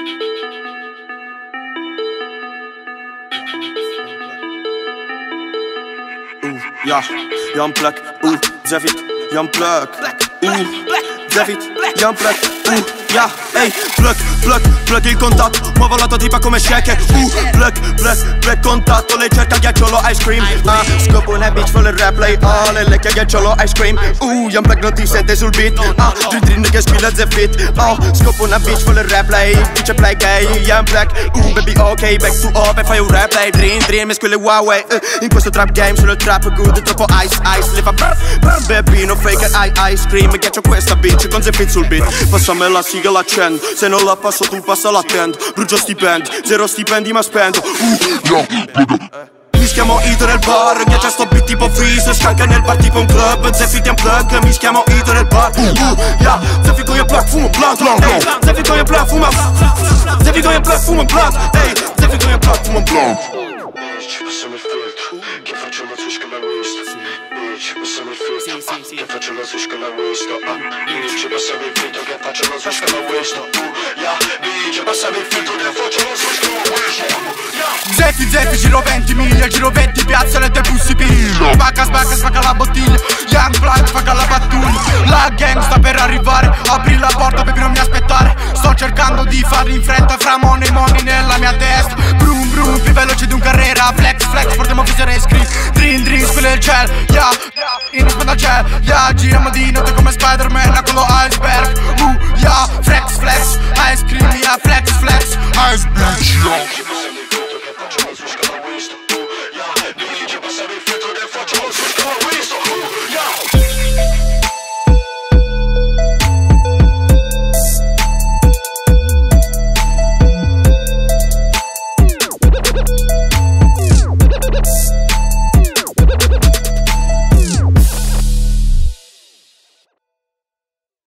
Ouh, ya, yeah. y'a un plaque, ouh, David, y'a un plaque, ouh, David, y'a un plaque. Oeh, ja, ehi, plug, plug, plug il contatto, muovo la tua tipa come shake, uh, plug, plug, plug contatto, lei cerca ghiacciolo ice cream, ah, scopo una bitch full rap, lei ha le lecchie ghiacciolo ice cream, uh, Jan Plek non ti sente sul beat, ah, drin drin che squilla Zevit, oh, scopo una bitch full rap, lei. Dice play gay, Jan Plek, uh, baby ok, back to up e fai un rap, lei. Drin drin, mi squille Huawei, uh, in questo trap game solo il trap good, troppo ice, ice, le fa brr, brr, baby, no fake I ice cream, ghiaccio questa bitch con Zevit sul beat, passami la sigla l'accendo Se non la passo tu passa l'attend Brucio stipendi, zero stipendi ma spendo. Uh. Mischiamo Ito nel bar, ghiaccia sto beat tipo freeze Scanca nel bar tipo un club, Zeffi ti unplug Mischiamo Ito nel bar, uh, yeah Zeffi con il plug, fumo blunt, hey. Zeffi con il plug, fuma Zeffi con il plug, fumo blunt, hey. Zeffi con il plug, fumo blunt Bitch, passami il filtro Che faccio la switch con la wrist Bitch, passami il filtro Che faccio la switch con la wrist Bitch, passami il filtro Che faccio switch con la wrist uh, Yeah, bitch, passami il filtro Che faccio con la wrist Yeah. Zeffi, Zeffi, giro 20 miglia, giro 20 piazza, le te bussi pillo Spacca, spacca, spacca la bottiglia. Young Black, spacca la pattuglia La gang sta per arrivare. Apri la porta, baby non mi aspettare. Sto cercando di farli in fretta Fra money, money nella mia testa. Brum, brum, più veloce di un carrera Flex, flex, portiamo visore e screen Drin, drin, squilla il cielo Yeah, in risposta al cielo Yeah, giriamo di notte come Spider ass bitch.